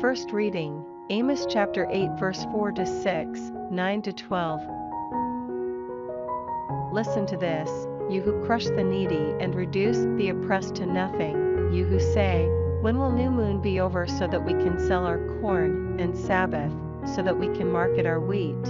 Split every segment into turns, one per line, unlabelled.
First reading, Amos chapter 8 verse 4 to 6, 9 to 12. Listen to this, you who crush the needy and reduce the oppressed to nothing, you who say, When will new moon be over so that we can sell our corn, and Sabbath, so that we can market our wheat?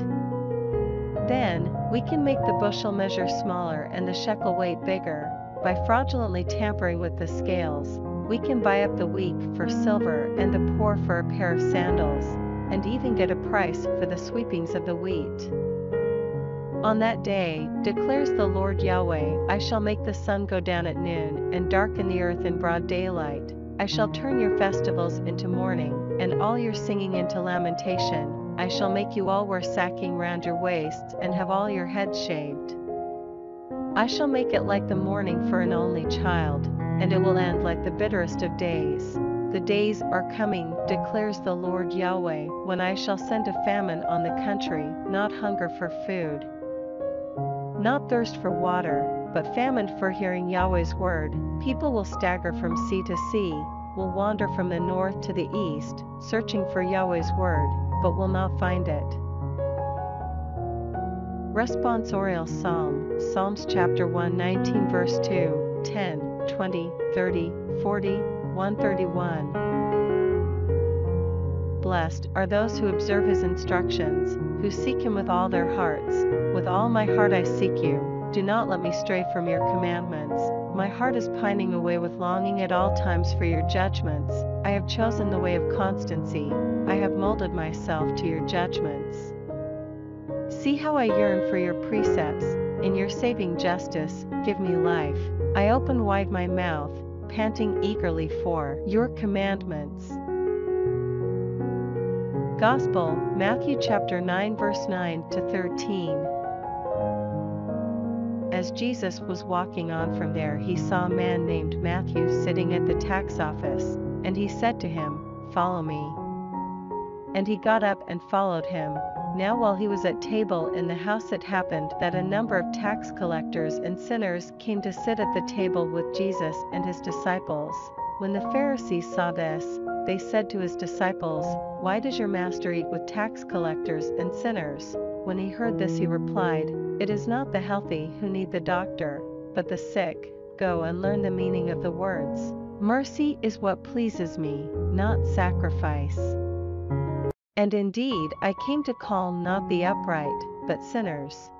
Then, we can make the bushel measure smaller and the shekel weight bigger, by fraudulently tampering with the scales, we can buy up the weak for silver and the poor for a pair of sandals, and even get a price for the sweepings of the wheat. On that day, declares the Lord Yahweh, I shall make the sun go down at noon, and darken the earth in broad daylight. I shall turn your festivals into mourning, and all your singing into lamentation. I shall make you all wear sacking round your waists, and have all your heads shaved. I shall make it like the mourning for an only child, and it will end like the bitterest of days. The days are coming, declares the Lord Yahweh, when I shall send a famine on the country, not hunger for food, not thirst for water, but famine for hearing Yahweh's word. People will stagger from sea to sea, will wander from the north to the east, searching for Yahweh's word, but will not find it. Responsorial Psalm, Psalms chapter 1 19 verse 2, 10, 20, 30, 40, 131. Blessed are those who observe his instructions, who seek him with all their hearts. With all my heart I seek you, do not let me stray from your commandments. My heart is pining away with longing at all times for your judgments. I have chosen the way of constancy, I have molded myself to your judgments. See how I yearn for your precepts, in your saving justice, give me life. I open wide my mouth, panting eagerly for your commandments. Gospel, Matthew chapter 9 verse 9 to 13. As Jesus was walking on from there, he saw a man named Matthew sitting at the tax office, and he said to him, Follow me. And he got up and followed him. Now, while he was at table in the house, it happened that a number of tax collectors and sinners came to sit at the table with Jesus and his disciples. When the Pharisees saw this, they said to his disciples, Why does your master eat with tax collectors and sinners? When he heard this, he replied, It is not the healthy who need the doctor, but the sick. Go and learn the meaning of the words. Mercy is what pleases me, not sacrifice. And indeed, I came to call not the upright, but sinners.